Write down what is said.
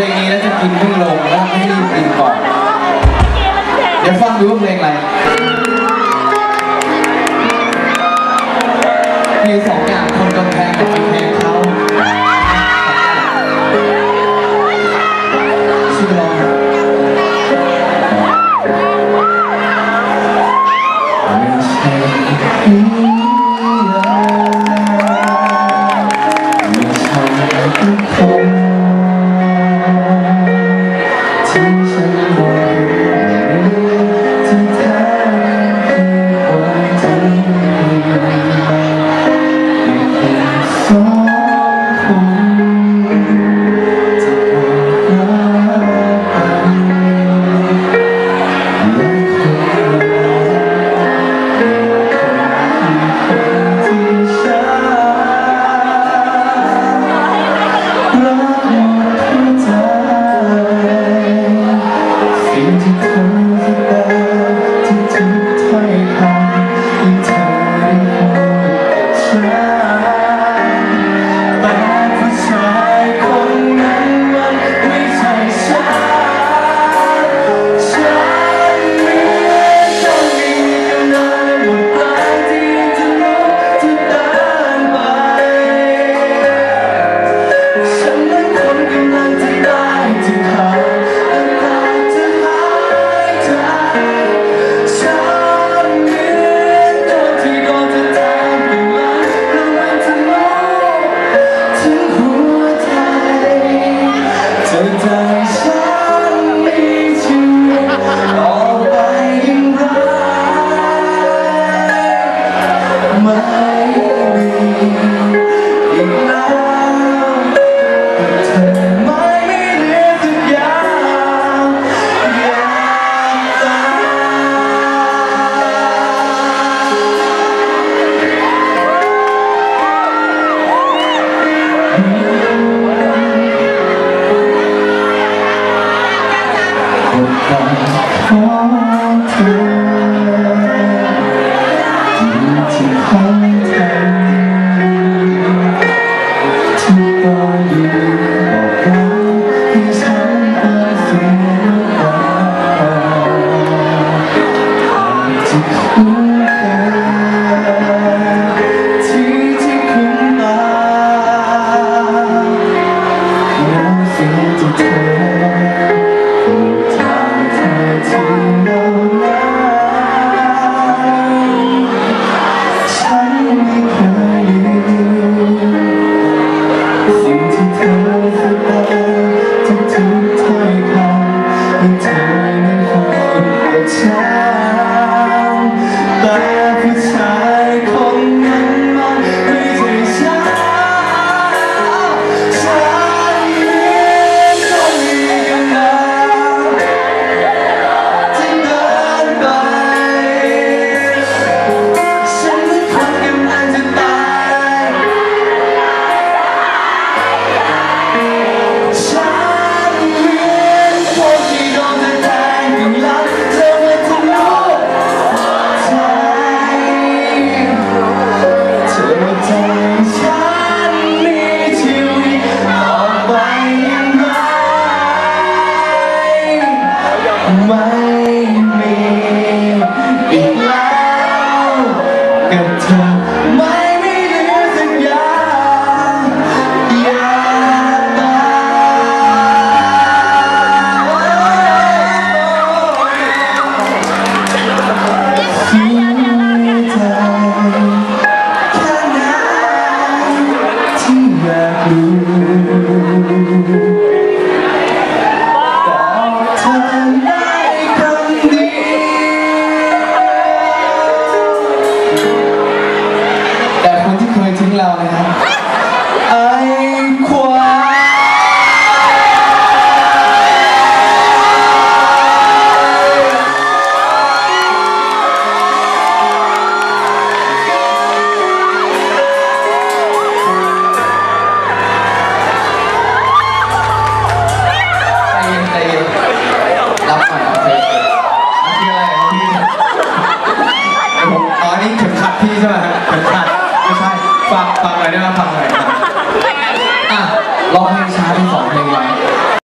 พลงนี้แล้วจะกินเพิ่งลงแล้วให้รีบกินก่อน เดี๋ยวฟังดูว่าเพลงอะไรมีสองอย่างคน feel the